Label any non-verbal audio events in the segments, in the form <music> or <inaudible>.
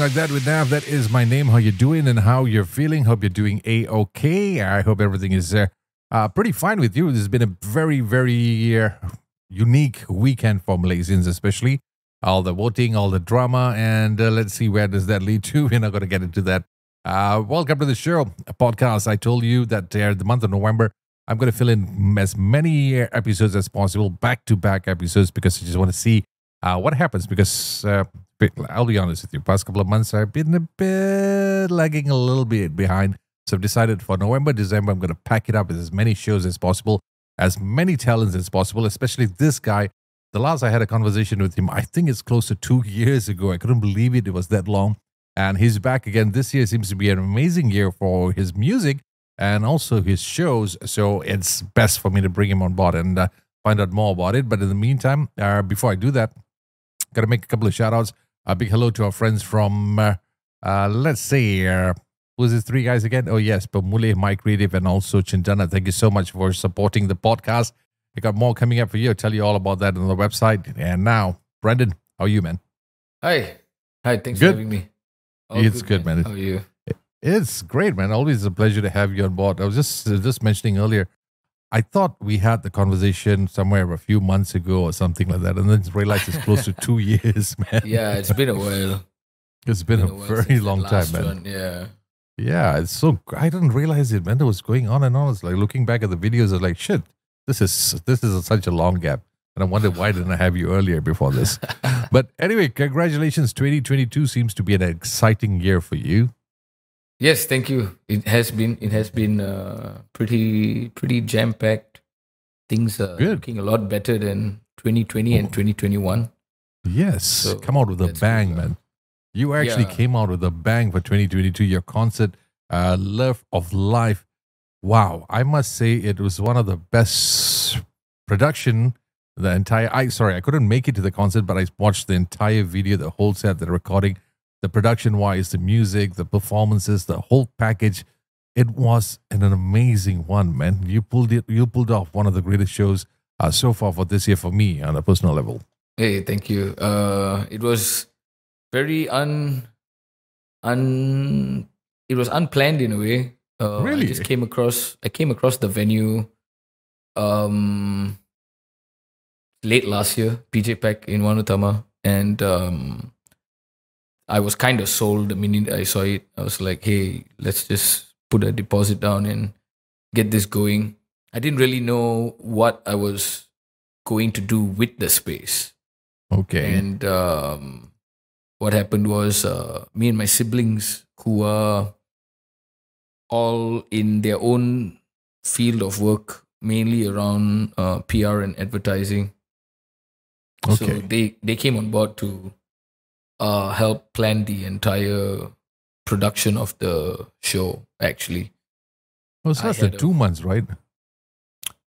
Like that with Nav. That is my name. How you doing and how you're feeling? Hope you're doing a okay. I hope everything is uh, uh, pretty fine with you. This has been a very very uh, unique weekend for Malaysians, especially all the voting, all the drama, and uh, let's see where does that lead to. <laughs> We're not going to get into that. Uh, welcome to the show, a podcast. I told you that uh, the month of November, I'm going to fill in as many episodes as possible, back to back episodes, because I just want to see uh, what happens. Because uh, I'll be honest with you, past couple of months I've been a bit lagging a little bit behind. So I've decided for November, December, I'm going to pack it up with as many shows as possible, as many talents as possible, especially this guy. The last I had a conversation with him, I think it's close to two <laughs> years ago. I couldn't believe it. It was that long. And he's back again. This year seems to be an amazing year for his music and also his shows. So it's best for me to bring him on board and uh, find out more about it. But in the meantime, uh, before I do that, got to make a couple of shout outs. A big hello to our friends from, uh, uh, let's see, uh, who's these three guys again? Oh, yes, Pemule, MyCreative, and also Cendana. Thank you so much for supporting the podcast. We got more coming up for you. I'll tell you all about that on the website. And now, Brendan, how are you, man? Hi. Hi, thanks Good. for having me. All It's good, man. How are you? It's great, man. Always a pleasure to have you on board. I was just just mentioning earlier. I thought we had the conversation somewhere a few months ago or something like that, and then realized it's close to two <laughs> years, man. Yeah, it's been a while. it's been a while very long time, man. one, Yeah. Yeah, it's so. I didn't realize it, man. It was going on and on. It's like looking back at the videos, I was like, shit, this is this is such a long gap, and I wonder why didn't I have you earlier before this? <laughs> but anyway, congratulations. 2022 seems to be an exciting year for you. Yes, thank you. It has been it has been uh, pretty pretty jam packed. Things are Good. looking a lot better than 2020 and 2021. Yes, So, come out with a bang, uh, man. You actually yeah. came out with a bang for 2022. Your concert, uh, Love of Life. Wow, I must say it was one of the best production. The entire, I sorry, I couldn't make it to the concert, but I watched the entire video, the whole set, the recording, the production wise, the music, the performances, the whole package. It was an, an amazing one, man. You pulled it, you pulled off one of the greatest shows uh, so far for this year for me on a personal level. Hey, thank you. Uh, it was very un un. It was unplanned in a way. Uh, Really? I just came across. I came across the venue. Um, late last year, PJPAC in 1 Utama, and um, I was kind of sold the minute I saw it. I was like, hey, let's just put a deposit down and get this going. I didn't really know what I was going to do with the space. Okay. And um, what happened was uh, me and my siblings, who are all in their own field of work, mainly around uh, PR and advertising. Okay. So they, they came on board to uh, help plan the entire production of the show, actually. Well, it's I less than a- two months, right?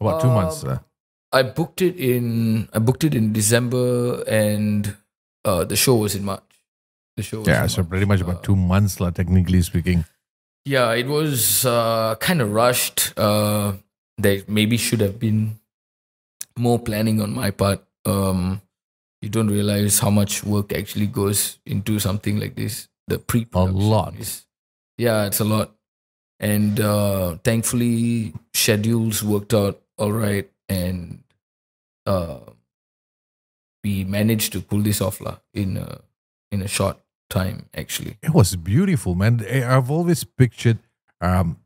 About two months. Um, Uh, I booked it in I booked it in December and uh, the show was in March. The show was yeah, so March. pretty much about Uh, two months, like, technically speaking. Yeah, it was uh, kind of rushed. Uh, there maybe should have been more planning on my part. Um, you don't realize how much work actually goes into something like this. The pre a lot. Is, yeah, it's a lot. And uh, thankfully, schedules worked out all right, and uh, we managed to pull this off lah, in a in a short time. Actually, It was beautiful, man. I- I've always pictured um,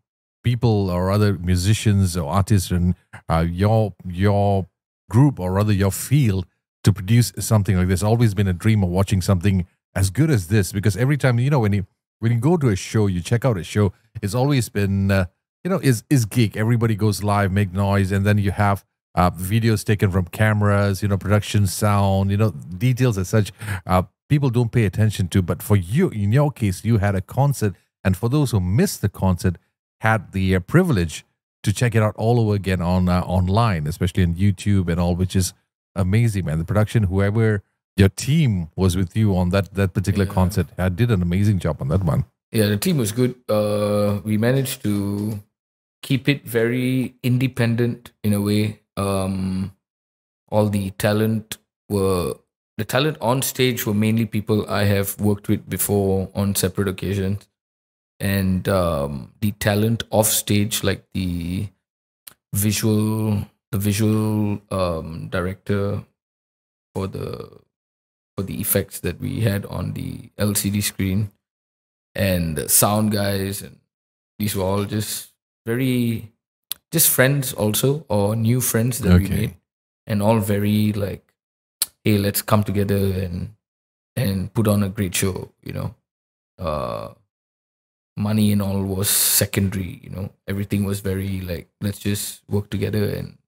people or other musicians or artists in uh, your your group or rather your field to produce something like this. Always been a dream of watching something as good as this because every time you know when you when you go to a show, you check out a show. It's always been uh, you know is is gig. Everybody goes live, make noise, and then you have uh, videos taken from cameras, you know, production sound, you know, details as such. Uh, people don't pay attention to. But for you, in your case, you had a concert, and for those who missed the concert, had the uh, privilege to check it out all over again on uh, online, especially on YouTube and all, which is amazing, man. The production, whoever your team was with you on that that particular Yeah. concert, uh, did an amazing job on that one. Yeah, the team was good. Uh, we managed to keep it very independent in a way. Um, all the talent were the talent on stage were mainly people I have worked with before on separate occasions, and um, the talent off stage, like the visual, the visual um, director for the for the effects that we had on the LCD screen, and the sound guys, and these were all just very just friends also or new friends that we made and all very like hey let's come together and and put on a great show you know? Uh money and all was secondary you know? Everything was very like let's just work together and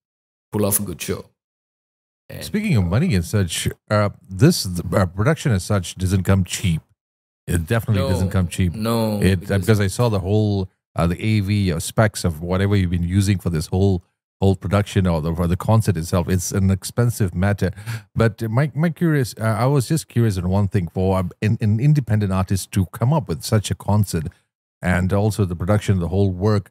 pull off a good show and, Speaking of money and such, uh, this uh, production as such doesn't come cheap. It definitely doesn't come cheap. no It uh, because- because I saw the whole uh, the AV or specs of whatever you've been using for this whole whole production or the for the concert itself. It's an expensive matter. But my my curious, uh, I was just curious on one thing for um, an, an independent artist to come up with such a concert, and also the production, the whole work.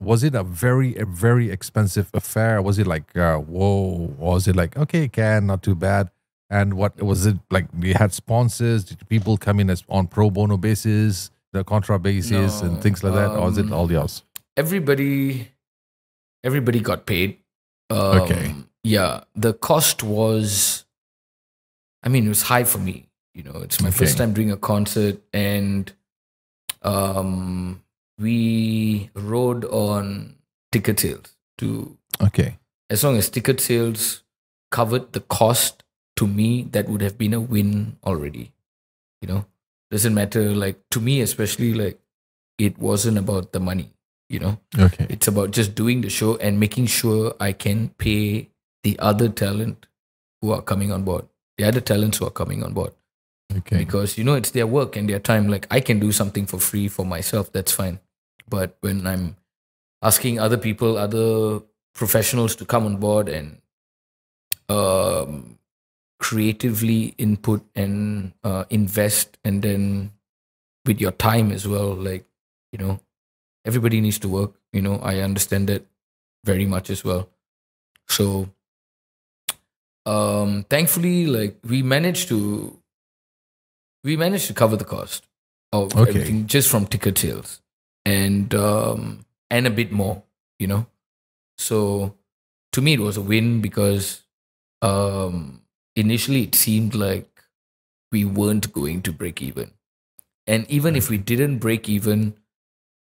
Was it a very a very expensive affair? Was it like uh, whoa? Or was it like okay, can not too bad? And what was it like? We had sponsors? Did people come in as on pro bono basis, the contra basis, and things like that? or was it um, all yours? everybody everybody got paid um, Okay. yeah the cost was i mean it was high for me you know it's my first time doing a concert and um we rode on ticket sales to Okay, as long as ticket sales covered the cost to me that would have been a win already you know? Doesn't matter like to me especially like it wasn't about the money you know? Okay, it's about just doing the show and making sure i can pay the other talent who are coming on board the other talents who are coming on board. Okay. because you know it's their work and their time. Like i can do something for free for myself that's fine but when i'm asking other people other professionals to come on board and um, creatively input and uh, invest and then with your time as well like you know everybody needs to work you know i understand that very much as well so um thankfully like we managed to we managed to cover the cost of Okay. everything just from ticket sales and um and a bit more you know so to me it was a win because um initially it seemed like we weren't going to break even and even if we didn't break even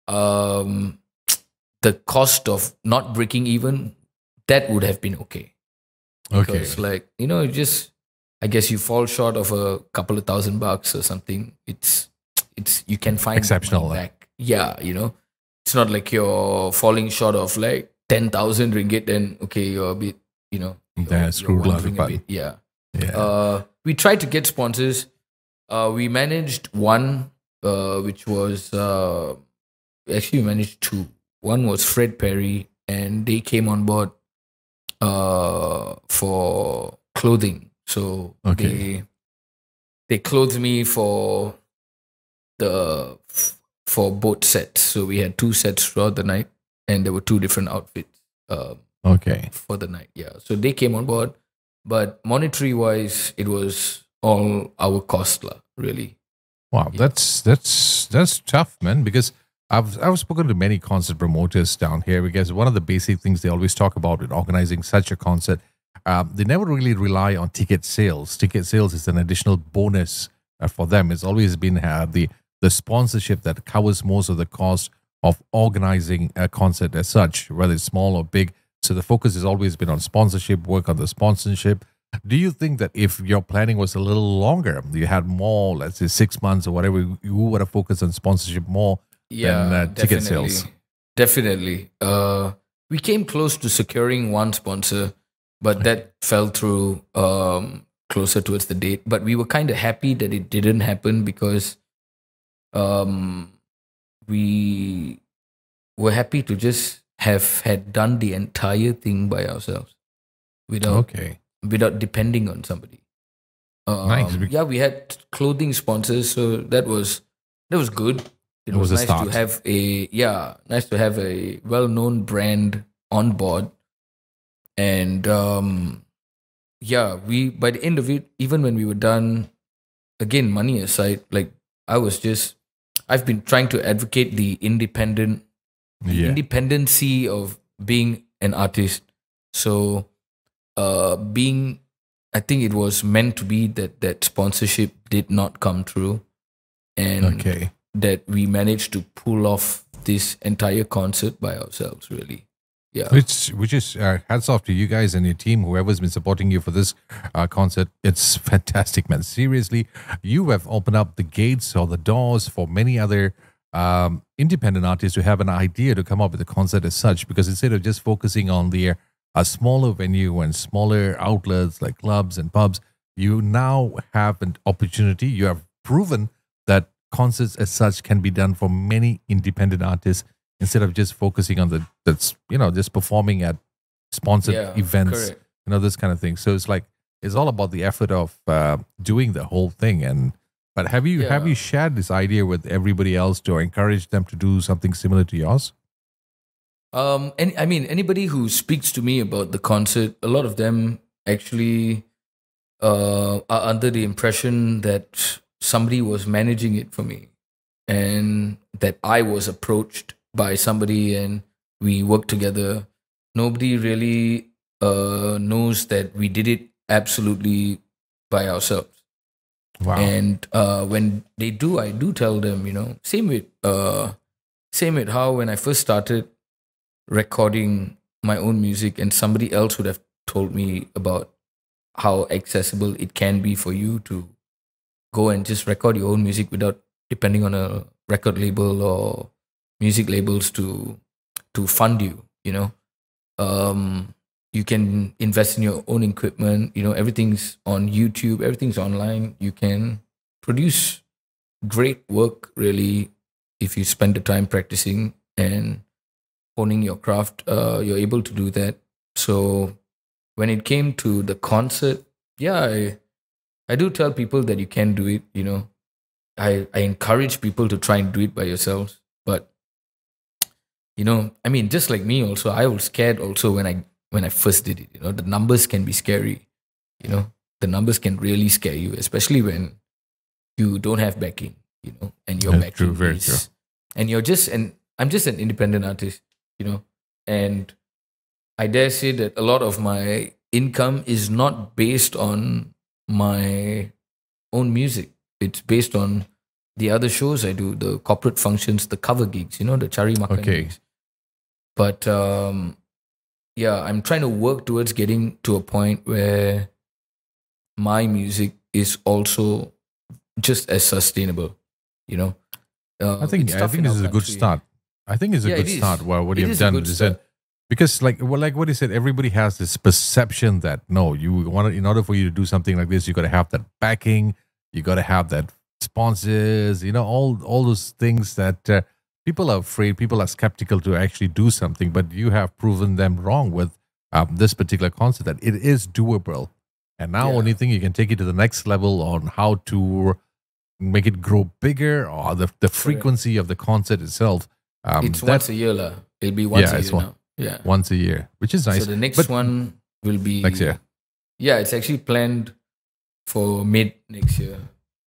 um the cost of not breaking even that would have been okay Okay. because like you know, just I guess you fall short of a couple of thousand bucks or something. It's it's you can find Exceptional, back. Yeah, you know, it's not like you're falling short of like ten thousand ringgit. Then okay, you're a bit you know you're, Yeah, you're screwed a wondering a button. bit. Yeah. Yeah. Uh, we tried to get sponsors. Uh, we managed one, uh, which was uh, actually we managed two. One was Fred Perry, and they came on board uh, for clothing. So Okay. they they clothed me for the for both sets. So we had two sets throughout the night, and there were two different outfits. Um, okay. for the night. Yeah. So they came on board, but monetary wise, it was all our cost, lah, really. Wow, Yeah. that's that's that's tough, man. Because I've I've spoken to many concert promoters down here. Because one of the basic things they always talk about in organizing such a concert, um, they never really rely on ticket sales. Ticket sales is an additional bonus uh, for them. It's always been uh, the the sponsorship that covers most of the cost of organizing a concert as such, whether it's small or big. So the focus has always been on sponsorship, work on the sponsorship. Do you think that if your planning was a little longer, you had more, let's say six months or whatever, you would have focused on sponsorship more Yeah. uh, ticket definitely. sales. Definitely. Uh, we came close to securing one sponsor, but that fell through um, closer towards the date. But we were kind of happy that it didn't happen because um, we were happy to just have had done the entire thing by ourselves without Okay. without depending on somebody. Um, Nice. Yeah, we had clothing sponsors, so that was that was good. It, It was was, nice start. to have a yeah, nice to have a well-known brand on board, and um, yeah, we by the end of it, even when we were done, again, money aside, like I was just I've been trying to advocate the independent Yeah. independency of being an artist. So uh being I think it was meant to be that that sponsorship did not come through and Okay. that we managed to pull off this entire concert by ourselves really. Yeah. Which, which is uh, hats off to you guys and your team, whoever's been supporting you for this uh, concert. It's <laughs> fantastic, man. Seriously, you have opened up the gates or the doors for many other um, independent artists to have an idea to come up with a concert as such. Because instead of just focusing on the a smaller venue and smaller outlets like clubs and pubs, you now have an opportunity. You have proven that concerts as such can be done for many independent artists instead of just focusing on the that's you know just performing at sponsored Yeah, events correct. you know this kind of thing. So it's like it's all about the effort of uh, doing the whole thing. And but have you have you shared this idea with everybody else to encourage them to do something similar to yours? Um, and I mean, anybody who speaks to me about the concert, a lot of them actually uh, are under the impression that somebody was managing it for me, and that I was approached by somebody and we work together. Nobody really uh, knows that we did it absolutely by ourselves. wow And uh, when they do, I do tell them, you know, same with uh, same with how when I first started recording my own music, and somebody else would have told me about how accessible it can be for you to go and just record your own music without depending on a record label or music labels to to fund you. You know, um, you can invest in your own equipment you know everything's on youtube everything's online. You can produce great work really if you spend the time practicing and honing your craft uh, you're able to do that. So when it came to the concert yeah I, I do tell people that you can do it you know? I, I encourage people to try and do it by yourselves but you know i mean just like me also i was scared also when i when i first did it you know the numbers can be scary you know the numbers can really scare you especially when you don't have backing you know and your That's backing true, very is true. and you're just and i'm just an independent artist you know and i dare say that a lot of my income is not based on my own music it's based on the other shows i do the corporate functions the cover gigs you know the chari makan Okay. gigs but um yeah i'm trying to work towards getting to a point where my music is also just as sustainable you know? Uh, i think i think this is a good start. I think it's a Yeah, good it start well what It you've done is that because like well, like what he said everybody has this perception that no you want to, in order for you to do something like this you got to have that backing you got to have that sponsors you know all all those things that uh, people are afraid people are skeptical to actually do something but you have proven them wrong with um, this particular concept that it is doable. And now Yeah. only thing you can take it to the next level on how to make it grow bigger or the, the frequency of the concert itself um, it's that- once a year lah. it'll be once Yeah, a year one- now. Yeah. once a year which is nice. so the next But- one will be next year. Yeah it's actually planned for mid next year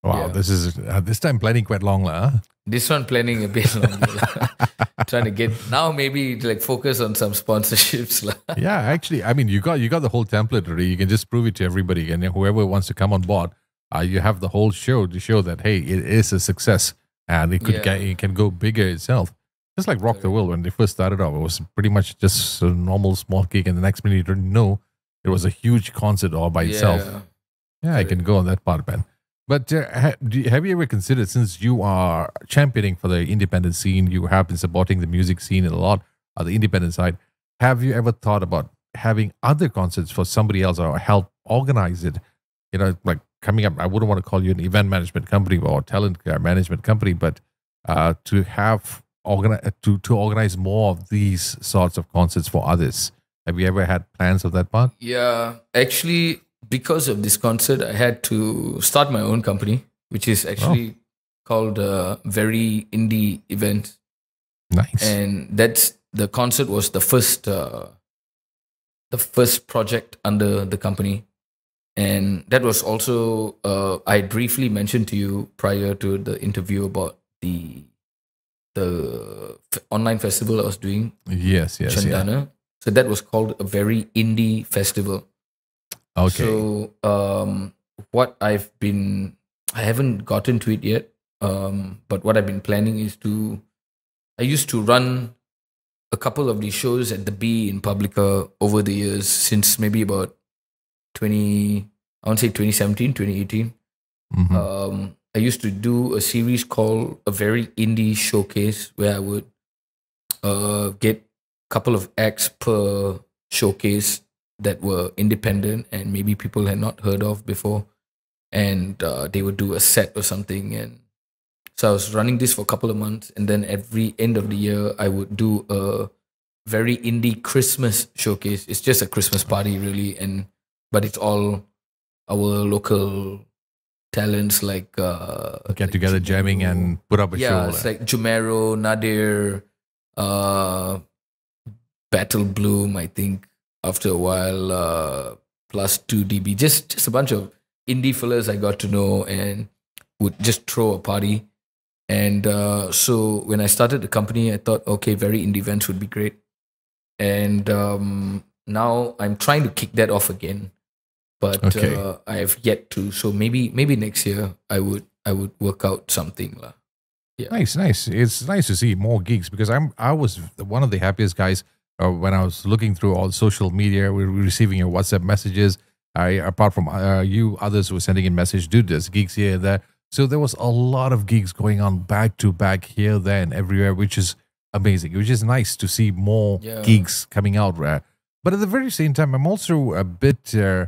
Wow, Yeah. this is uh, this time planning quite long, lah. huh? this one planning a bit <laughs> longer lah. <laughs> trying to get now maybe like focus on some sponsorships lah. <laughs> yeah, actually, I mean, you got you got the whole template already. You can just prove it to everybody, and whoever wants to come on board, uh, you have the whole show to show that hey, it is a success, and it could Yeah. get, it can go bigger itself. Just like Rock the World when they first started off, it was pretty much just a normal small gig, and the next minute you didn't know it was a huge concert all by itself. yeah Yeah, I can go on that part, man. But uh, have you ever considered, since you are championing for the independent scene, you have been supporting the music scene a lot on the independent side, have you ever thought about having other concerts for somebody else or help organize it? You know, like coming up, I wouldn't want to call you an event management company or talent uh, management company, but uh, to have organize to to organize more of these sorts of concerts for others. Have you ever had plans of that part? Yeah, actually, because of this concert, I had to start my own company, which is actually called uh, Very Indie Events, Nice. and that's the concert was the first, uh, the first project under the company, and that was also uh, I briefly mentioned to you prior to the interview about the the f- online festival I was doing, Yes, yes, yeah. Cendana. So that was called a very indie festival. Okay. So um, what I've been, I haven't gotten to it yet. Um, but what I've been planning is to, I used to run a couple of these shows at the Bee in Publika over the years since maybe about 20, I want to say 2017, 2018. Mhm. Um, I used to do a series called a very indie showcase where I would uh, get a couple of acts per showcase that were independent and maybe people had not heard of before, and uh, they would do a set or something. And so I was running this for a couple of months, and then every end of the year I would do a very indie Christmas showcase. It's just a Christmas party, really, and but it's all our local talents like uh Get like together, jamming, and put up a yeah show. it's like Jumero, Nadir, uh Battle Bloom, I think after a while, uh plus two DB. Just just a bunch of indie fellas I got to know and would just throw a party. And uh so when I started the company I thought okay, very indie events would be great. And um now I'm trying to kick that off again. But Okay. uh, I have yet to. So maybe maybe next year I would I would work out something lah. Nice, nice. It's nice to see more gigs because I'm I was one of the happiest guys uh, when I was looking through all social media. We were receiving your WhatsApp messages. I apart from uh, you, others were sending in message. Dude, this, geeks here there. So there was a lot of gigs going on back to back here, there, and everywhere, which is amazing. Which is nice to see more Yeah. gigs coming out. Uh, but at the very same time, I'm also a bit uh,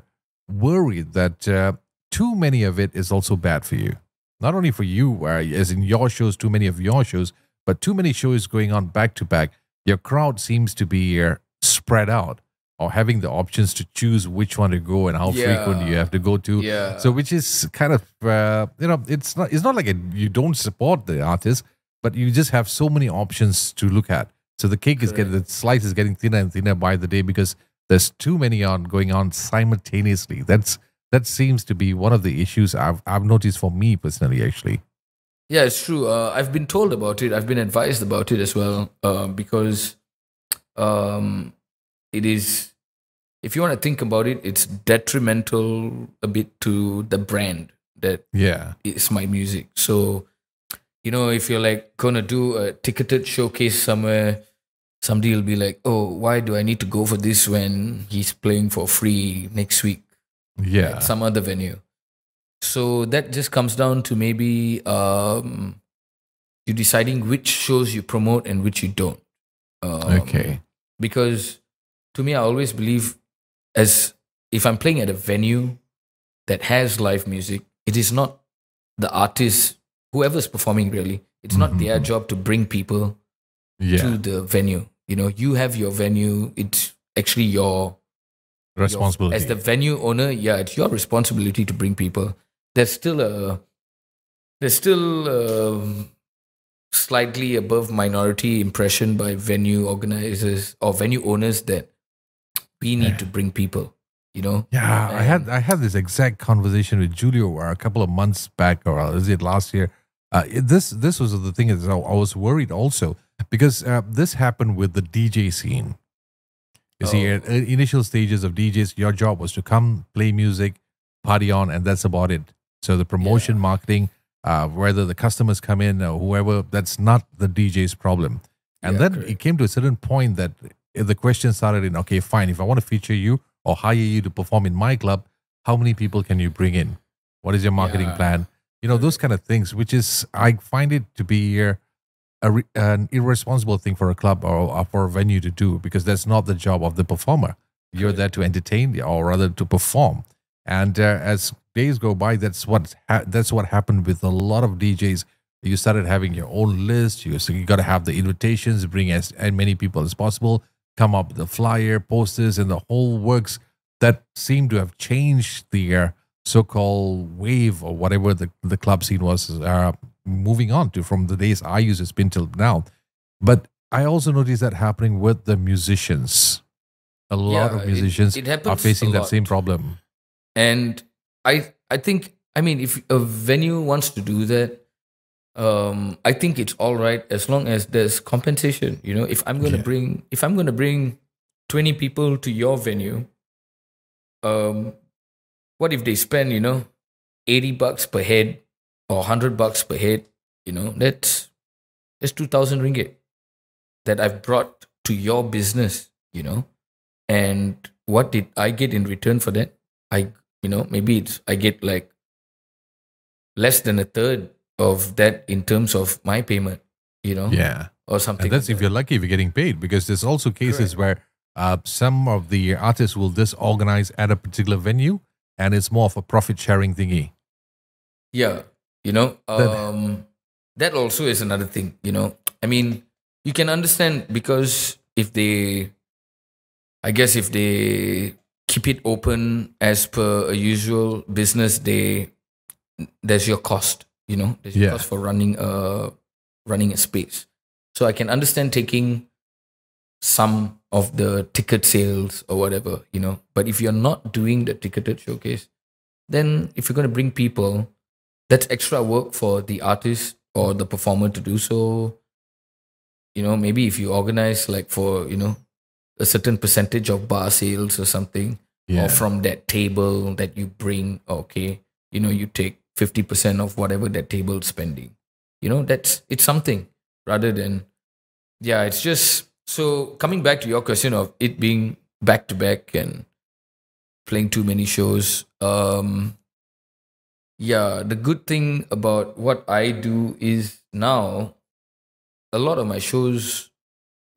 worried that uh, too many of it is also bad for you not only for you, uh, as in your shows, too many of your shows, but too many shows going on back to back. Your crowd seems to be uh, spread out or having the options to choose which one to go and how frequent you have to go to. Yeah. So, which is kind of uh, you know, it's not it's not like a, you don't support the artist, but you just have so many options to look at. So the cake is getting the slice is getting thinner and thinner by the day because there's too many on going on simultaneously. That's that seems to be one of the issues I've I've noticed for me personally. Actually, Yeah, it's true. Uh, I've been told about it. I've been advised about it as well. Uh, because um, it is, if you want to think about it, it's detrimental a bit to the brand that yeah, is my music. So, you know, if you're like gonna do a ticketed showcase somewhere, somebody will be like, "Oh, why do I need to go for this when he's playing for free next week?" yeah, at some other venue. So that just comes down to maybe um, you deciding which shows you promote and which you don't. Um, okay, Because to me, I always believe as if I'm playing at a venue that has live music, it is not the artist, whoever's performing really, it's not their Mhm. job to bring people yeah, to the venue. You know, you have your venue, it's actually your your- responsibility. as the venue owner yeah it's your responsibility to bring people there's still a there's still um slightly above minority impression by venue organizers or venue owners that we need Yeah. to bring people you know Yeah, I had I had this exact conversation with Julio a couple of months back, or is it last year? Uh, this this was the thing is I, was worried also because uh, this happened with the DJ scene. You see, Oh. at uh, initial stages of DJs, your job was to come, play music, party on, and that's about it. So the promotion, Yeah. marketing, uh, whether the customers come in or whoever, that's not the DJ's problem. And Yeah, then correct. it came to a certain point that the question started in, okay, fine, if I want to feature you or hire you to perform in my club, how many people can you bring in? What is your marketing Yeah. plan? You know, those kind of things, which is, I find it to be uh, a, an irresponsible thing for a club or, or for a venue to do because that's not the job of the performer. You're there to entertain or rather to perform. And uh, as days go by, that's what that's what happened with a lot of DJs. You started having your own list. You so you got to have the invitations, bring as, as many people as possible, come up with the flyer, posters, and the whole works that seem to have changed the uh, so-called wave or whatever the, the club scene was uh, moving on to from the days I used to spin till now. But I also noticed that happening with the musicians. A lot Yeah, of musicians it are facing that same problem. and I I think I mean if a venue wants to do that, um, I think it's all right as long as there's compensation. You know, if I'm gonna Yeah. bring if I'm gonna bring twenty people to your venue, um, what if they spend you know eighty bucks per head or hundred bucks per head? You know, that's that's two thousand ringgit that I've brought to your business. You know, and what did I get in return for that? I you know maybe it's I get like less than a third of that in terms of my payment. You know, Yeah. or something. And that's like if you're lucky if you're getting paid because there's also cases where uh, some of the artists will just organize at a particular venue and it's more of a profit sharing thingy. Yeah, you know, That- um, that also is another thing. You know, I mean, you can understand because if they, I guess, if they keep it open as per a usual business, day. there's your cost. You know, there's your Yeah. cost for running a running a space. So I can understand taking some of the ticket sales or whatever. You know, but if you're not doing the ticketed showcase, then if you're going to bring people that's extra work for the artist or the performer to do so you know maybe if you organize like for you know a certain percentage of bar sales or something Yeah. or from that table that you bring okay you know you take 50% of whatever that table spending you know that's it's something rather than yeah it's just so coming back to your question of it being back to back and playing too many shows um yeah the good thing about what i do is now a lot of my shows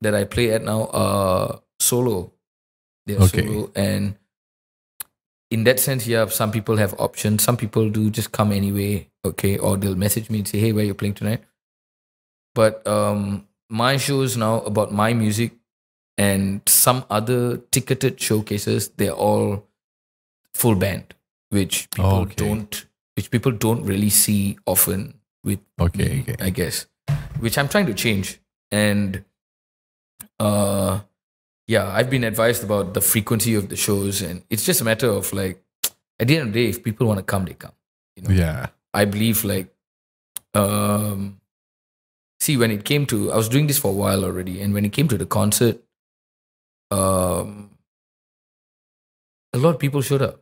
that i play at now are solo they're Okay. solo and in that sense yeah some people have options. Some people do just come anyway okay? Or they'll message me and say hey where you playing tonight? But um my shows now about my music and some other ticketed showcases. They're all full band which people Okay. don't which people don't really see often with Okay, me, okay. i guess which i'm trying to change. And uh yeah i've been advised about the frequency of the shows and it's just a matter of like at the end of the day if people want to come they come you know Yeah. I believe like um see when it came to I was doing this for a while already and when it came to the concert um a lot of people showed up.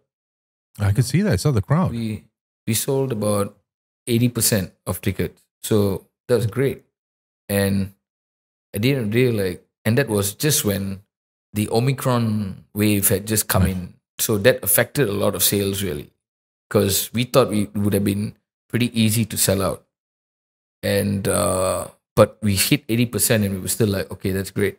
I could see that. I saw the crowd. We we sold about 80% of tickets. So that was great. And at the end of the day like and that was just when the Omicron wave had just come in. So that affected a lot of sales really. Because we thought we would have been pretty easy to sell out. And uh but we hit 80% and we were still like, okay, that's great.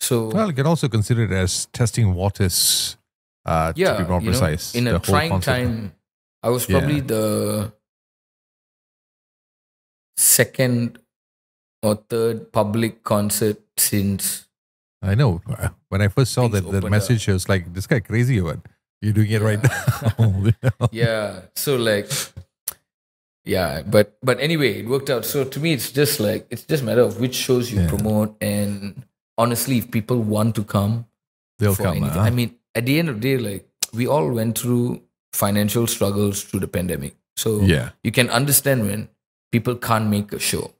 So Well, you can also consider it as testing waters, uh, yeah, to be more you know, precise. in the a trying time, I was Yeah. probably the second or third public concert since I know. When I first saw that, that message, I was like, this guy crazy or what? You're doing it right now. <laughs> yeah so like yeah but but anyway it worked out so to me it's just like it's just a matter of which shows you Yeah. promote and honestly if people want to come They'll come. anything huh? i mean at the end of the day like we all went through financial struggles through the pandemic so yeah. you can understand when people can't make a show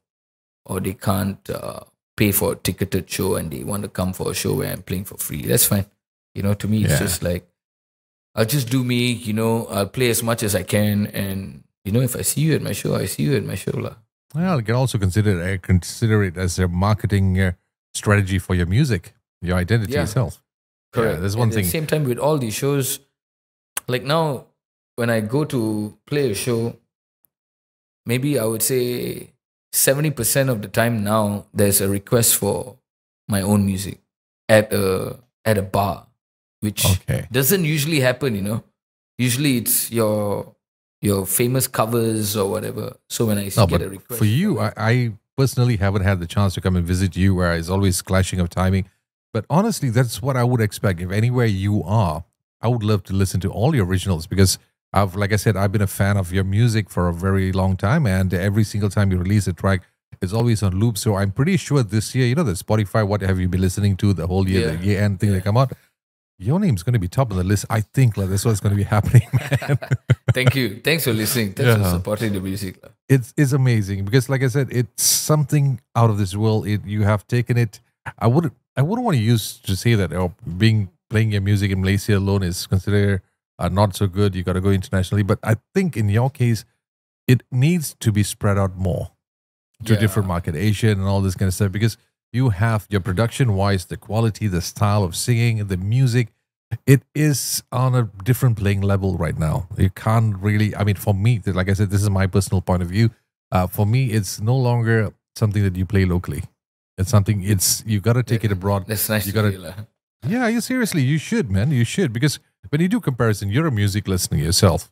or they can't uh, pay for a ticketed show and they want to come for a show where I'm playing for free. That's fine. You know, to me, it's Yeah. just like, I'll just do me, you know, I'll play as much as I can. And, you know, if I see you at my show, I see you at my show. lah. Well, you can also consider uh, consider it as a marketing uh, strategy for your music, your identity Yeah. itself. Correct. Yeah, there's And one At thing. the same time, with all these shows, like now, when I go to play a show, maybe I would say 70% of the time now, there's a request for my own music at a, at a bar, which Okay. doesn't usually happen, you know. Usually it's your your famous covers or whatever. So when I No, get a request for you, I, I personally haven't had the chance to come and visit you, where it's always clashing of timing. But honestly, that's what I would expect. If anywhere you are, I would love to listen to all your originals because I've, like I said, I've been a fan of your music for a very long time, and every single time you release a track, it's always on loop. So I'm pretty sure this year, you know, the Spotify, what have you been listening to the whole year, Yeah. the year end thing Yeah. that come out. your name's going to be top of the list. I think like, that's what's going to be <laughs> happening, man. <laughs> Thank you. Thanks for listening. Thanks Yeah. for supporting the music. it's it's amazing because, like I said, it's something out of this world. It you have taken it. I wouldn't I wouldn't want to use to say that oh, being playing your music in Malaysia alone is considered uh, not so good. You got to go internationally, but I think in your case, it needs to be spread out more to Yeah. different market, Asian and all this kind of stuff because you have your production wise, the quality, the style of singing, the music. It is on a different playing level right now. You can't really. I mean, for me, like I said, this is my personal point of view. Uh, for me, it's no longer something that you play locally. It's something. It's you got to take it abroad. That's nice You to gotta-. Yeah, you seriously, you should, man. You should because when you do comparison, you're a music listener yourself.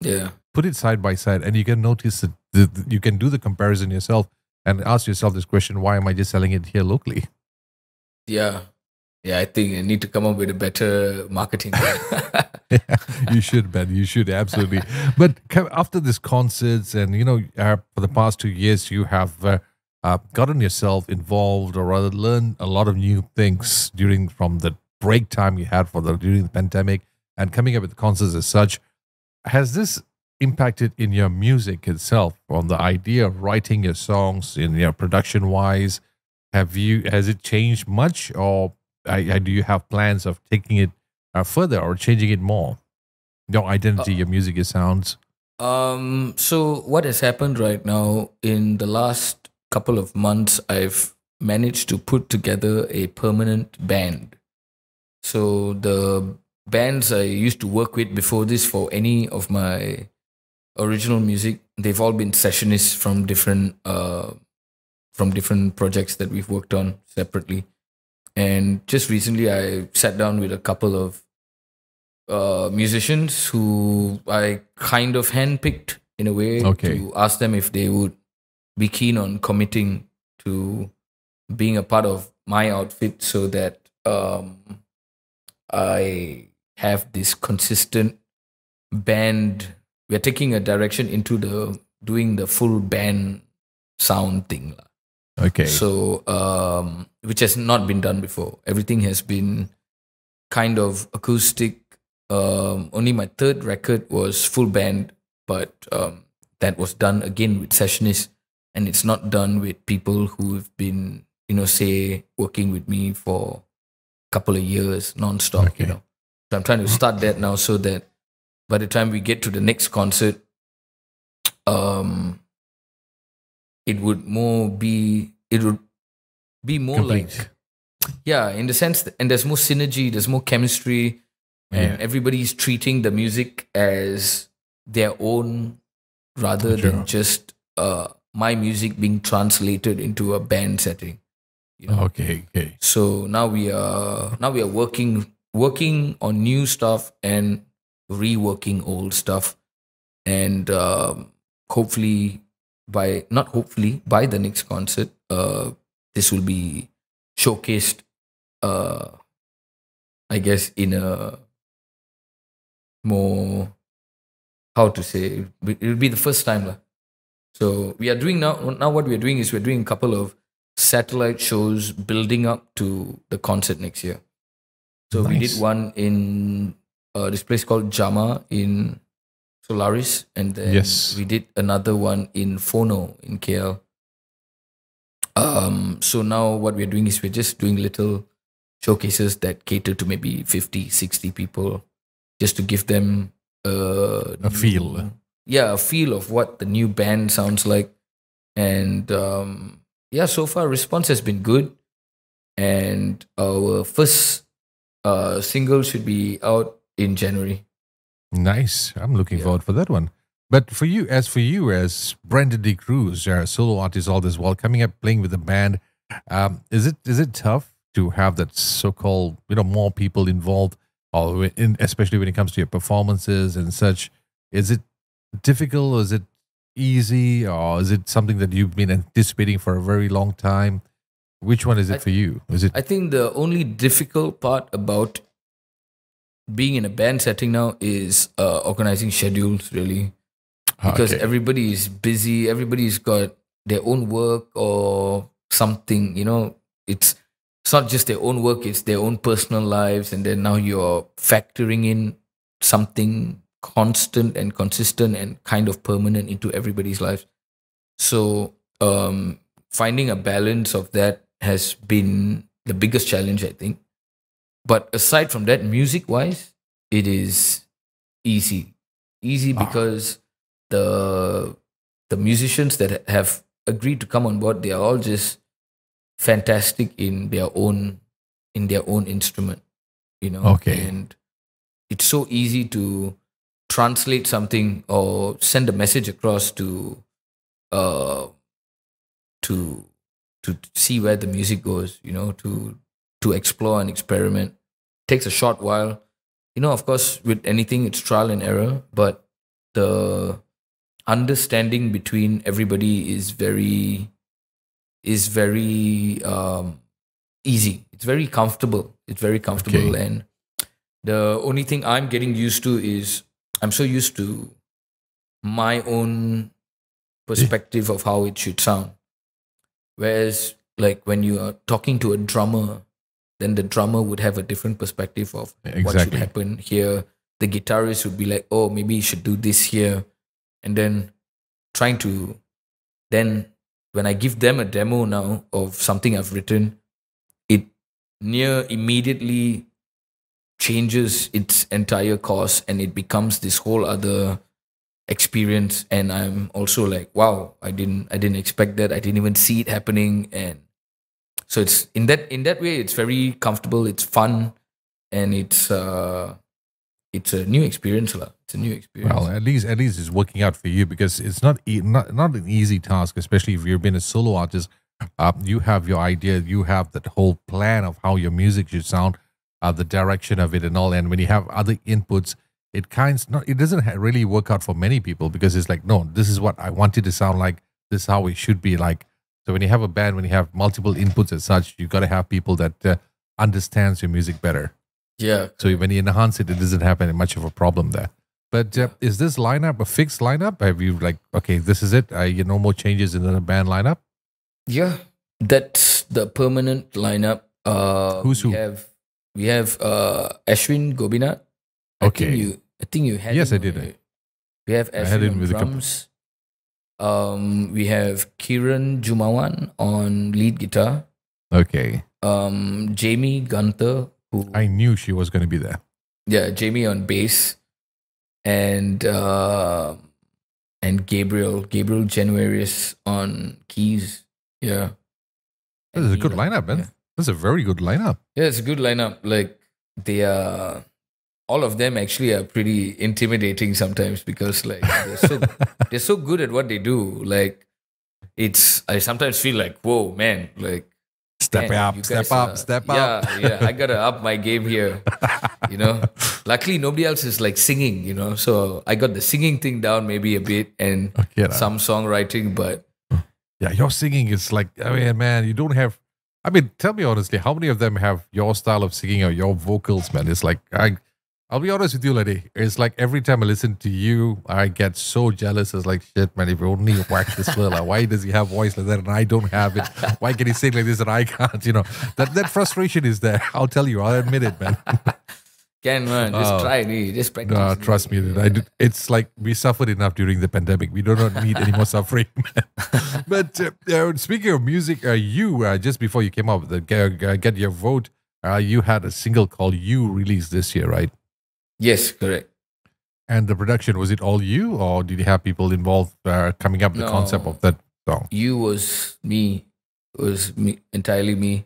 Yeah. Put it side by side, and you can notice that the, the- you can do the comparison yourself and ask yourself this question: Why am I just selling it here locally? Yeah. Yeah, I think I need to come up with a better marketing. yeah, <laughs> <laughs> you should, man. You should absolutely. But after these concerts, and you know, uh, for the past two years, you have uh, uh, gotten yourself involved, or rather, learned a lot of new things during from the break time you had for the during the pandemic, and coming up with concerts as such. Has this impacted in your music itself, on the idea of writing your songs, in your production wise? Have you has it changed much, or uh, do you have plans of taking it uh, further or changing it more? Your identity, your music, your sounds. Um, so what has happened right now in the last couple of months, I've managed to put together a permanent band. So the bands I used to work with before this for any of my original music, they've all been sessionists from different uh from different projects that we've worked on separately. And just recently I sat down with a couple of uh, musicians who I kind of handpicked in a way Okay. to ask them if they would be keen on committing to being a part of my outfit so that um, I have this consistent band. We're taking a direction into the doing the full band sound thing. Okay. So, um, which has not been done before. Everything has been kind of acoustic. Um, only my third record was full band, but um, that was done again with sessionists, and it's not done with people who've been, you know, say working with me for couple of years non-stop. Okay. You know, so I'm trying to start that now so that by the time we get to the next concert, um, it would more be it would be more Complete. like yeah in the sense that, and there's more synergy there's more chemistry and Yeah. everybody's treating the music as their own rather Sure. than just uh my music being translated into a band setting you know Okay. Okay. so now we are now we are working working on new stuff and reworking old stuff and um, hopefully by not hopefully by the next concert uh this will be showcased uh i guess in a more how to say it will be the first time so we are doing now now what we are doing is we're doing a couple of satellite shows building up to the concert next year so we did one in uh, this place called jama in solaris and then Yes. we did another one in phono in kl um so now what we're doing is we're just doing little showcases that cater to maybe 50 60 people just to give them uh, A feel. yeah a feel of what the new band sounds like and um yeah so far response has been good and our first uh single should be out in january Nice. I'm looking Yeah. forward for that one. But for you, as for you, as Brendan De Cruz, a solo artist, all this while coming up playing with the band, um, is it is it tough to have that so-called you know more people involved, or in, especially when it comes to your performances and such? Is it difficult? Or is it easy, or is it something that you've been anticipating for a very long time? Which one is it I- for you? Is it I think the only difficult part about being in a band setting now is uh, organizing schedules, really, because Okay. everybody is busy. Everybody's got their own work or something. You know, it's it's not just their own work; it's their own personal lives, and then now you're factoring in something constant and consistent and kind of permanent into everybody's lives. So um, finding a balance of that has been the biggest challenge, I think. But aside from that, music wise, it is easy. Easy Ah. because the the musicians that have agreed to come on board, they are all just fantastic in their own in their own instrument. You know? Okay. And it's so easy to translate something or send a message across to uh to to see where the music goes you know to to explore and experiment. It takes a short while. You know of course with anything it's trial and error but the understanding between everybody is very is very um easy. It's very comfortable. It's very comfortable Okay. and the only thing i'm getting used to is i'm so used to my own perspective of how it should sound. Whereas like when you are talking to a drummer then the drummer would have a different perspective of what should happen here. The guitarist would be like oh maybe you should do this here. And then trying to then when i give them a demo now of something i've written it near immediately changes its entire course and it becomes this whole other experience. And i'm also like wow i didn't i didn't expect that. I didn't even see it happening. And so it's in that in that way it's very comfortable. It's fun. And it's uh it's a new experience lah. it's a new experience. Well, at least at least it's working out for you because it's not e- not not an easy task, especially if you've been a solo artist. Uh, you have your idea, you have that whole plan of how your music should sound, uh, the direction of it, and all. And when you have other inputs, it kinds not it doesn't really work out for many people because it's like, no, this is what I wanted to sound like. This is how it should be like. So when you have a band, when you have multiple inputs as such, you got to have people that uh, understands your music better. yeah So when you enhance it, it doesn't have any much of a problem there. But uh, is this lineup a fixed lineup? Have you like okay, this is it? Uh, you no more changes in the band lineup? Yeah, that's the permanent lineup. Uh, Who's we who? have we have uh Ashwin Gobinath. I Okay. think you I think you had Yes, I did. on- We have I Ashwin on with a couple- drums. Um, we have Kiran Jumawan on lead guitar. Okay, Um, Jamie Gunther, who I knew she was going to be there. yeah, Jamie on bass, and uh, and Gabriel Gabriel Januarius on keys. Yeah, This is a good lineup, man. yeah. That's a very good lineup. Yeah, it's a good lineup. Like they are, all of them actually are pretty intimidating sometimes because like they're so <laughs> they're so good at what they do. Like it's I sometimes feel like whoa man, like Step man, up, step up, are- step up. Yeah, yeah, I gotta <laughs> up my game here. You know, luckily nobody else is like singing. You know, so I got the singing thing down maybe a bit and Okay, some songwriting, but yeah, your singing is like, I mean, man, you don't have. I mean, tell me honestly, how many of them have your style of singing or your vocals, man? It's like I, I'll be honest with you, lady. It's like every time I listen to you, I get so jealous. It's like shit, man. If you only whack this fella, why does he have voice like that and I don't have it? Why can he sing like this and I can't? You know that that frustration is there. I'll tell you. I'll admit it, man. <laughs> can man, just Oh. try me, just practice. No, trust me. I did, it's like we suffered enough during the pandemic. We do not need any more <laughs> suffering. <laughs> but uh, speaking of music, uh, you uh, just before you came up with the get, uh, get your vote, uh, you had a single called "You" released this year, right? Yes, correct. And the production was it all you, or did you have people involved uh, coming up with the concept of that song? you was me it was me entirely me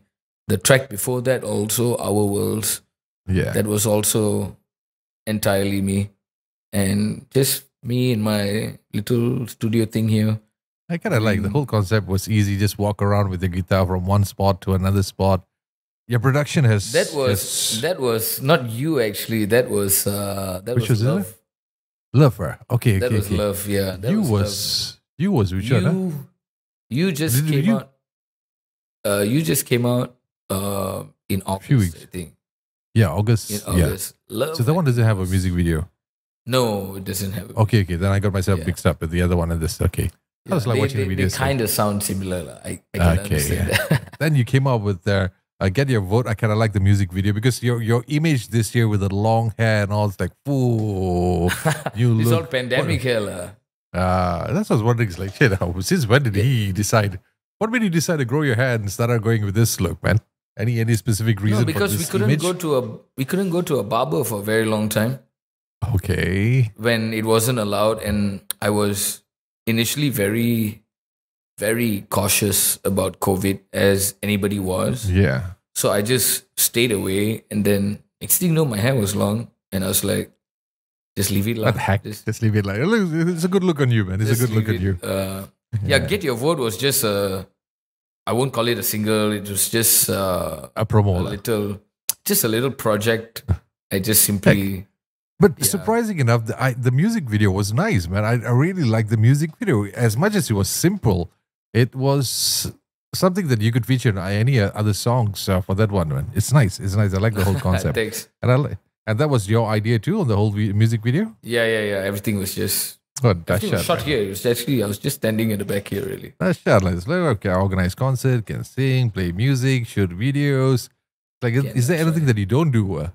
the track before that also our worlds Yeah, that was also entirely me and just me in my little studio thing here I kind of like the Mm. whole concept was easy. Just walk around with the guitar from one spot to another spot. Your production has that was has- that was not you actually that was uh that Which was, was love Lover. Okay, that okay, was okay. love yeah that you was, was, you was which one? huh? you you just Did came you- out uh you just came out uh in August. I think Yeah, August. in Yeah. Love So that one doesn't have a music video. No, it doesn't have. A Okay, okay. Then I got myself Yeah. mixed up with the other one and this. Okay. I was like they, watching they, the videos. They kind of sound similar. I, I can Okay, understand yeah. that. <laughs> Then you came up with uh, uh, get your vote. I kind of like the music video because your your image this year with the long hair and all, it's like, ooh, <laughs> you It's all pandemic lah. Uh, that's what I was wondering. It's like, <laughs> shit, how, since when did he decide? What made you decide to grow your hair and start out going with this look, man? Any any specific reason No, because we couldn't image? go to a we couldn't go to a barber for a very long time okay. when it wasn't allowed, and I was initially very, very cautious about COVID, as anybody was. Yeah. So I just stayed away, and then next thing you know, my hair was long, and I was like, just leave it like hack. Just, Just leave it like, it's a good look on you, man. It's a good look leave on you. it. Uh, <laughs> yeah. get your vote was just a. I won't call it a single. It was just uh, A a promo. like. little, just a little project. I just simply. But Yeah. surprising enough, the, I, the music video was nice, man. I, I really liked the music video. As much as it was simple, it was something that you could feature in any other songs uh, for that one, man. It's nice. It's nice. I like the whole <laughs> concept. Thanks. and I and that was your idea too on the whole music video. Yeah, yeah, yeah. Everything was just. Oh, that's was shot here. It was actually I was just standing in the back here, really. That's shot. Like, like, okay, organize concert, can sing, play music, shoot videos. Like, is, Yeah, is there anything that you don't do? Uh,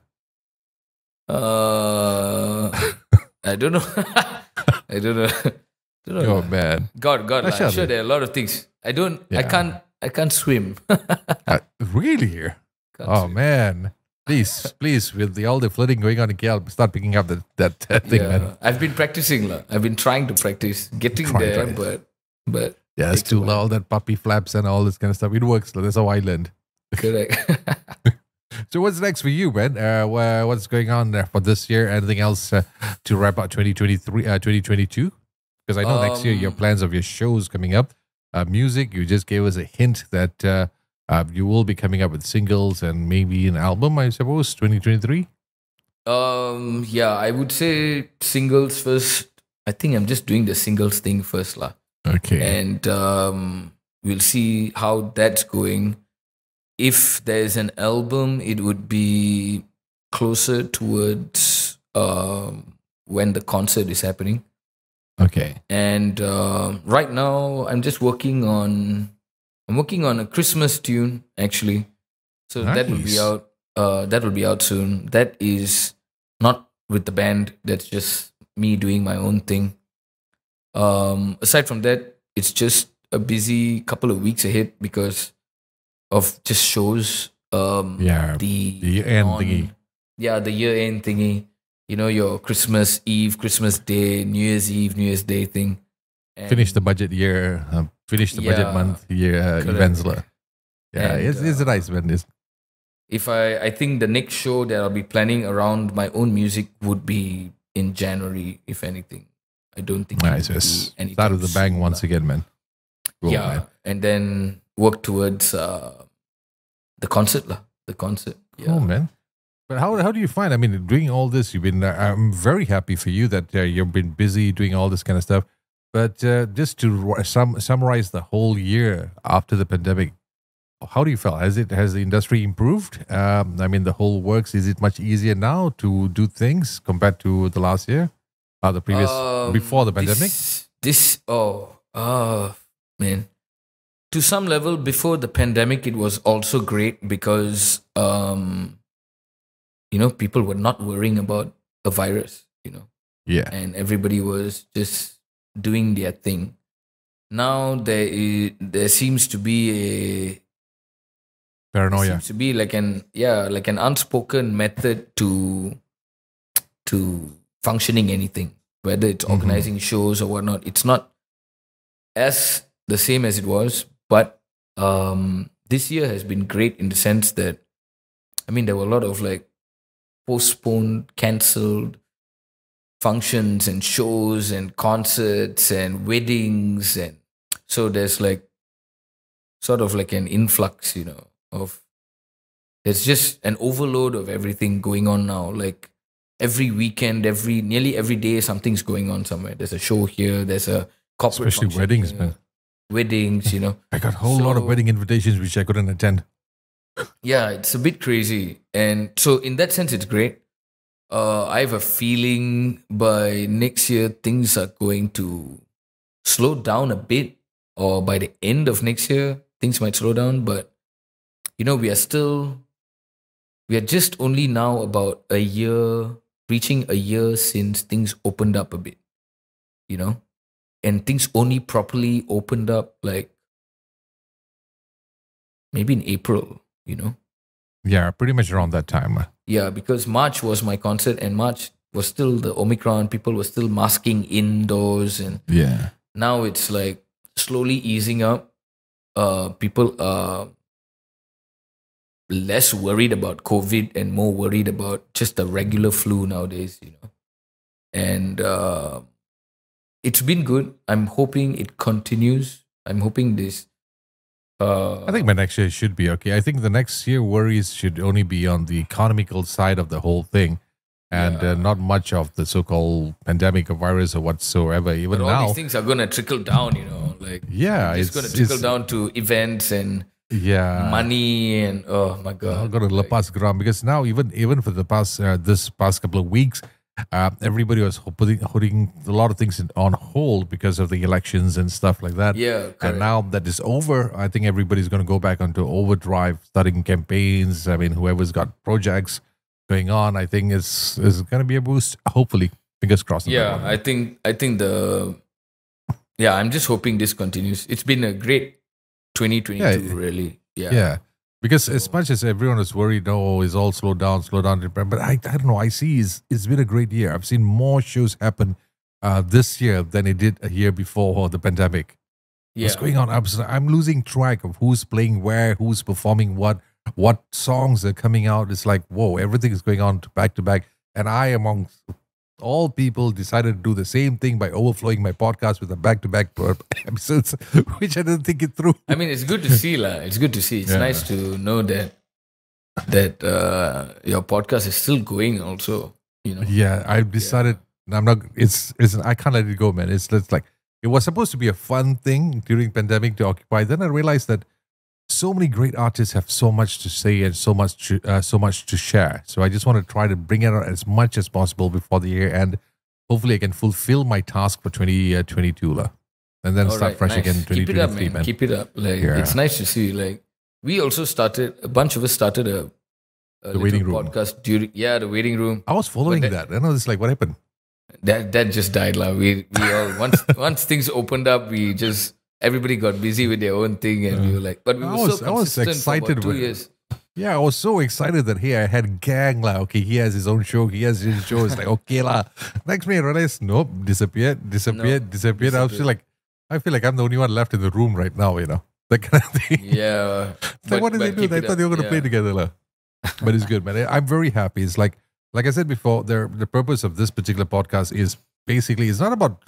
Uh, I don't know. <laughs> I don't know. <laughs> don't know. oh man, God, God, I'm sure there are a lot of things. I don't. I can't. I can't swim. <laughs> uh, really? Can't Oh swim. man, please, please, with the all the flooding going on in KL, start picking up that that, <laughs> that thing, yeah, man. I've been practicing. lah. I've been trying to practice, getting Try, there, but but Yeah, it's too all that puppy flaps and all this kind of stuff. It works. That's how I learned. correct. <laughs> <laughs> So what's next for you, man? Uh, what's going on for this year? Anything else uh, to wrap up 2023, uh, 2022? Because I know next year your Um, plans of your shows coming up. Uh, music, you just gave us a hint that uh, uh, you will be coming up with singles and maybe an album, I suppose, 2023. um, yeah, I would say singles first. I think I'm just doing the singles thing first, lah. Okay. and um, we'll see how that's going. If there's an album, it would be closer towards um, when the concert is happening. okay. And um right now, I'm just working on. I'm working on a Christmas tune actually, so that will be out. Uh, that will be out soon. That is not with the band. That's just me doing my own thing. Um, aside from that, it's just a busy couple of weeks ahead because of just shows. Um, Yeah. the the year-end on- thingy. Yeah, the year end thingy. You know, your Christmas Eve, Christmas Day, New Year's Eve, New Year's Day thing. And- Finish the budget year, uh, finish the budget month year uh, events. Yeah, And, it's, it's uh, nice, man. It's, if I I think the next show that I'll be planning around my own music would be in January, if anything. I don't think nice. Yes. Start with the bang once again, man. Cool, yeah, man. and then work towards uh, the concert lah. The concert. Yeah. Oh man. But how how do you find? I mean, doing all this, you've been. Uh, I'm very happy for you that uh, you've been busy doing all this kind of stuff. But uh, just to sum, summarize the whole year after the pandemic, how do you feel? Has it has the industry improved? Um, I mean, the whole works. Is it much easier now to do things compared to the last year, uh, the previous Um, before the pandemic? This, this oh, uh, man. To some level, before the pandemic, it was also great because, um, you know, people were not worrying about a virus, you know, Yeah, and everybody was just doing their thing. Now there is, there seems to be a paranoia. seems to be like an yeah like an unspoken method to to functioning anything whether it's Mhm. organizing shows or whatnot it's not as the same as it was but um this year has been great in the sense that i mean there were a lot of like postponed cancelled functions and shows and concerts and weddings and so there's like sort of like an influx you know of there's just an overload of everything going on now. Like every weekend every nearly every day something's going on somewhere. There's a show here there's a corporate Especially weddings, here, man. weddings you know. <laughs> I got a whole lot of wedding invitations which I couldn't attend. yeah it's a bit crazy. And so in that sense it's great uh i have a feeling by next year things are going to slow down a bit or by the end of next year things might slow down but you know, we are still, we are just only now about a year, reaching a year since things opened up a bit, you know, and things only properly opened up like maybe in April, you know. Yeah, pretty much around that time. Yeah, because March was my concert, and March was still the Omicron. People were still masking indoors, and Yeah. now it's like slowly easing up. Uh, people are less worried about COVID and more worried about just the regular flu nowadays, you know. And uh, it's been good. I'm hoping it continues. I'm hoping this. Uh, I think my next year should be okay. I think the next year worries should only be on the economical side of the whole thing and Yeah. uh, not much of the so called pandemic or virus or whatsoever. Even all now, these things are gonna trickle down, you know. Like yeah, it's, it's gonna trickle down to events and Yeah. money and oh my god I'll god. go to Lepas Gram because now even even for the past uh, this past couple of weeks, uh, everybody was putting putting a lot of things in, on hold because of the elections and stuff like that. Yeah, And now that is over, I think everybody's going to go back onto overdrive, starting campaigns. I mean, whoever's got projects going on, I think is is going to be a boost. Hopefully, fingers crossed. yeah i think i think the yeah i'm just hoping this continues it's been a great 2022 Yeah. really yeah Yeah. Because as much as everyone is worried, oh, it's all slowed down, slow down. But I, I don't know. I see it's, it's been a great year. I've seen more shows happen uh, this year than it did a year before the pandemic. yeah What's going on? I'm, I'm losing track of who's playing where, who's performing what, what songs are coming out. It's like, whoa, everything is going on back to back. And I, among all people, decided to do the same thing by overflowing my podcast with a back to back episodes, which I didn't think it through. i mean it's good to see la. it's good to see it's Yeah. nice to know that that uh your podcast is still going also you know Yeah, I've decided I'm not. It's it's I can't let it go, man. It's it's like it was supposed to be a fun thing during pandemic to occupy. Then I realized that so many great artists have so much to say and so much to, uh, so much to share. So I just want to try to bring it out as much as possible before the year end. Hopefully, I can fulfill my task for 2022 lah, and then All start right, fresh nice. again in keep it up 2023, man. man. keep it up like Yeah. it's nice to see like we also started a bunch of us started a, a The waiting room. podcast during yeah the waiting room I was following But that. I know it's like what happened. that that just died lah. We we all once <laughs> once things opened up, we just everybody got busy with their own thing, and we were like, but we I were was- so I was consistent for excited about two with- years. Yeah, I was so excited that hey, I had gang lah. Okay, he has his own show. He has his show. It's like <laughs> okay lah. Next minute, I realized nope, disappeared, disappeared, disappeared. I feel disappeared. like I feel like I'm the only one left in the room right now. You know <laughs> that kind of thing. Yeah, It's like, what did they do? They thought they were going to play together. lah. But it's good, man. I- I'm very happy. It's like, like I said before, there, the purpose of this particular podcast is basically, it's not about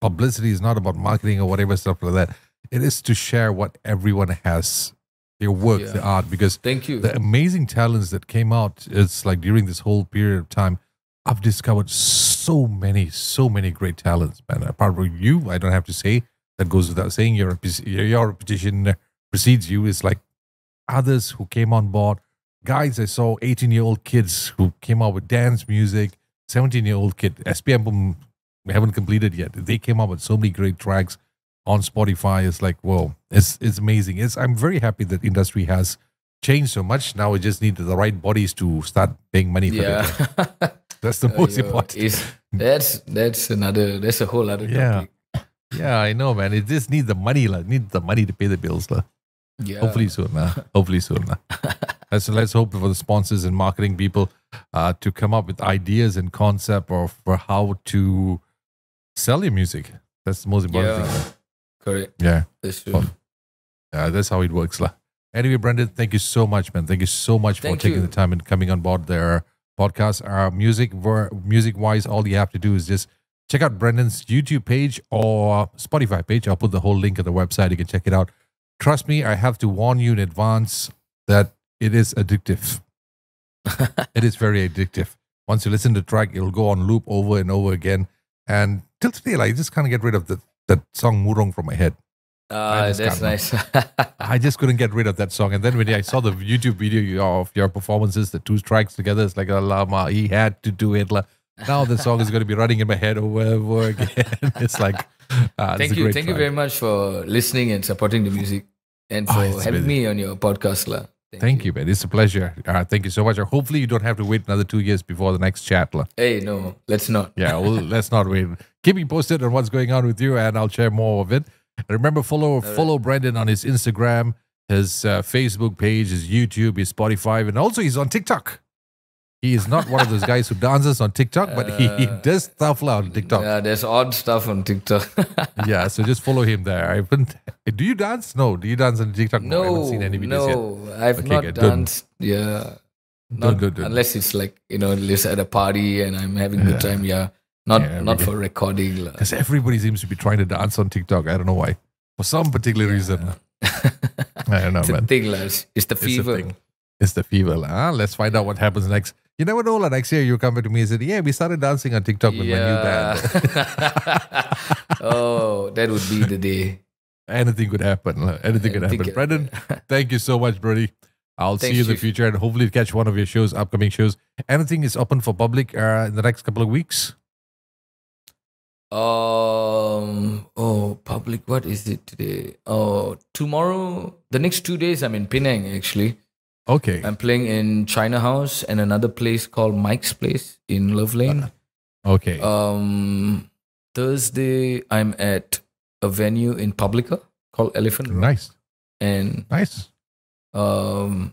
publicity, is not about marketing or whatever stuff like that. It is to share what everyone has, their work, Yeah. their art, because Thank you. the amazing talents that came out, it's like during this whole period of time, I've discovered so many, so many great talents, man. Apart from you, I don't have to say that goes without saying. Your your reputation precedes you. It's like others who came on board. Guys, I saw 18 year old kids who came out with dance music. 17 year old kid, SPM boom, we haven't completed yet. They came up with so many great tracks on Spotify. It's like, whoa, it's it's amazing. It's I'm very happy that industry has changed so much. Now we just need the right bodies to start paying money for yeah, it. <laughs> That's the <laughs> most Aiyo, important. is- that's that's another that's a whole other Yeah. topic. <laughs> Yeah, I know, man. It just needs the money, lah. Need the money to pay the bills. Yeah, Hopefully soon, lah. Hopefully soon, lah. let's let's hope for the sponsors and marketing people uh, to come up with ideas and concept of for how to sell your music. That's the most important yeah, thing. correct. Yeah, That's true. Fun. yeah, that's how it works, lah. Anyway, Brendan, thank you so much, man. Thank you so much for taking you. the time and coming on board their podcast. Our music, music wise, all you have to do is just check out Brendan's YouTube page or Spotify page. I'll put the whole link at the website. You can check it out. Trust me, I have to warn you in advance that it is addictive. <laughs> it is very addictive. Once you listen to the track, it'll go on loop over and over again. And till today, like, I just can't get rid of the, that song Murong from my head. Ah, just that's nice. <laughs> I just couldn't get rid of that song. And then when I saw the YouTube video of your performances, the two strikes together, it's like, Lama, he had to do it. Now the song is going to be running in my head over and over again. <laughs> it's like, it's thank you, thank you very much for listening and supporting the music, and Ah, for really- me on your podcast, lah. Thank, you. man. It's a pleasure. Uh, thank you so much. Hopefully, you don't have to wait another two years before the next chat. Hey, no, let's not. Yeah, well, <laughs> let's not wait. Keep me posted on what's going on with you, and I'll share more of it. Remember, follow follow Brendan on his Instagram, his uh, Facebook page, his YouTube, his Spotify, and also he's on TikTok. He is not one of those guys who dances on TikTok, but he, he uh, does stuff on TikTok. Yeah, there's odd stuff on TikTok. <laughs> Yeah, so just follow him there. I haven't. Do you dance? No. Do you dance on TikTok? no, I haven't no, seen any videos yet. no, I've Okay, not good. Don't- danced. Yeah, not don't- don't. unless it's like you know, it's at a party and I'm having a good time. Yeah, not Yeah, not for recording. Because everybody seems to be trying to dance on TikTok. I don't know why. For some particular reason. <laughs> I don't know, it's a man. thing. It's, the fever. It's the fever. huh? Let's find out what happens next. You never know. lah, Next year, you come to me and say, Yeah, we started dancing on TikTok with my new band. <laughs> oh, that would be the day. Anything could happen. Anything could happen. could Brendan, <laughs> thank you so much, Brody. I'll see you in the Chief. future and hopefully catch one of your shows, upcoming shows. Anything is open for public uh, in the next couple of weeks? Um. Oh, public. What is it today? Oh, tomorrow. The next two days, I'm in Penang. Actually, Okay. I'm playing in China House and another place called Mike's Place in Love Lane. Okay. Um, Thursday, I'm at a venue in Publika called Elephant Rock. nice. and Nice. um,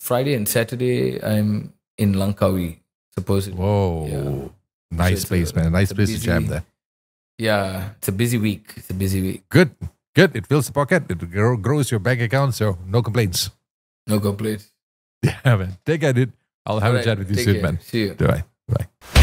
Friday and Saturday, I'm in Langkawi. Supposedly, Whoa. Yeah. Nice it's place, a- man. Nice place to jam there. yeah, it's a busy week. It's a busy week. Good. Good. It fills the pocket. It grow, grows your bank account. So no complaints. No complaints. <laughs> Yeah, man. Take at it. I'll have All a right. chat with you Take soon, care. man. See you. Bye. Bye.